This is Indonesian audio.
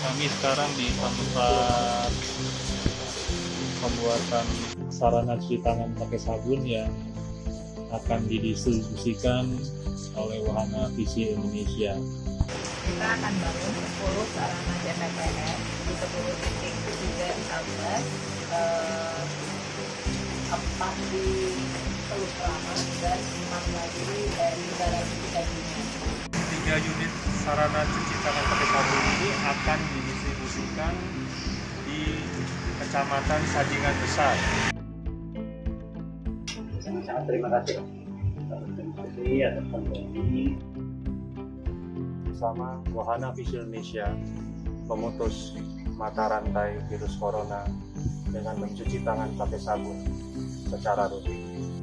Kami sekarang di tempat pembuatan sarana cuci tangan pakai sabun yang akan didistribusikan oleh Wahana Visi Indonesia. kita akan bangun 10 sarana JPPS di 10 titik juga di eh, empat di Teluk Selama dan enam lagi dari Barat Dunia. Tiga unit sarana cuci tangan pakai sabun akan didistribusikan di Kecamatan Sajingan Besar. sangat terima kasih terima kasih atas ini bersama Wahana Visi Indonesia memutus mata rantai virus corona dengan mencuci tangan pakai sabun secara rutin.